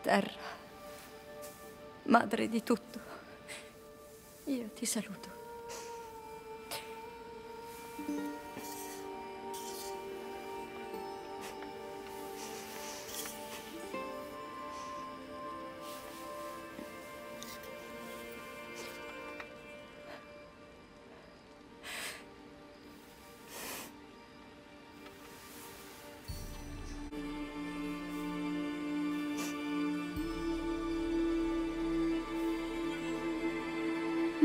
Terra, madre di tutto, io ti saluto.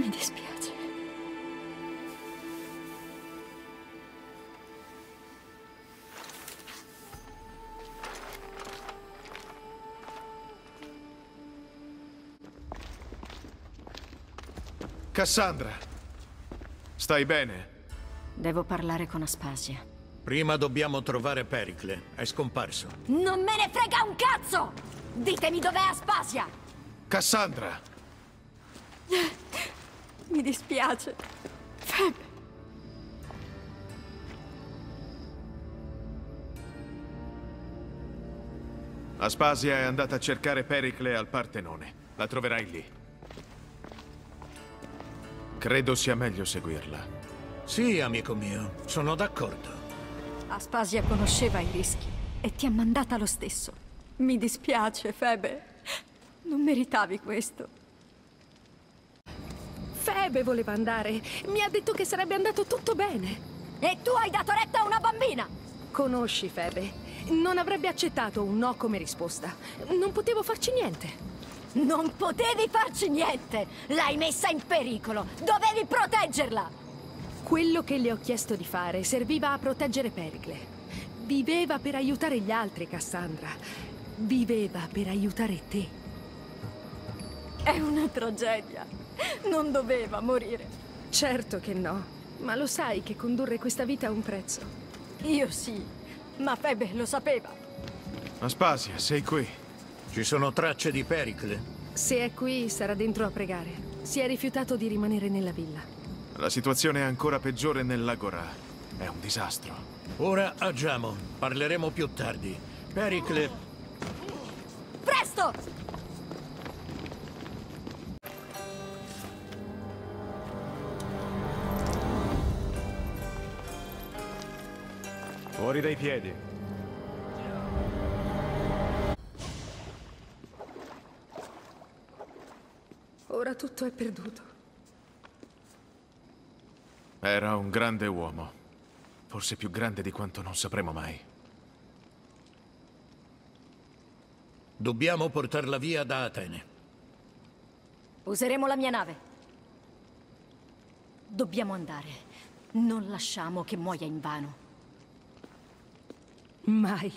Mi dispiace. Cassandra, stai bene? Devo parlare con Aspasia. Prima dobbiamo trovare Pericle. È scomparso. Non me ne frega un cazzo! Ditemi dov'è Aspasia! Cassandra! Mi dispiace. Febe. Aspasia è andata a cercare Pericle al Partenone. La troverai lì. Credo sia meglio seguirla. Sì, amico mio, sono d'accordo. Aspasia conosceva i rischi e ti ha mandata lo stesso. Mi dispiace, Febe. Non meritavi questo. Febe voleva andare. Mi ha detto che sarebbe andato tutto bene. E tu hai dato retta a una bambina! Conosci Febe. Non avrebbe accettato un no come risposta. Non potevo farci niente. Non potevi farci niente! L'hai messa in pericolo! Dovevi proteggerla! Quello che le ho chiesto di fare serviva a proteggere Pericle. Viveva per aiutare gli altri, Cassandra. Viveva per aiutare te. È una tragedia. Non doveva morire. Certo che no. Ma lo sai che condurre questa vita ha un prezzo. Io sì, ma Febe lo sapeva. Aspasia, sei qui. Ci sono tracce di Pericle? Se è qui, sarà dentro a pregare. Si è rifiutato di rimanere nella villa. La situazione è ancora peggiore nell'Agora. È un disastro. Ora agiamo. Parleremo più tardi. Pericle... Presto! Fuori dai piedi. Ora tutto è perduto. Era un grande uomo. Forse più grande di quanto non sapremo mai. Dobbiamo portarla via da Atene. Useremo la mia nave. Dobbiamo andare. Non lasciamo che muoia invano. Mai.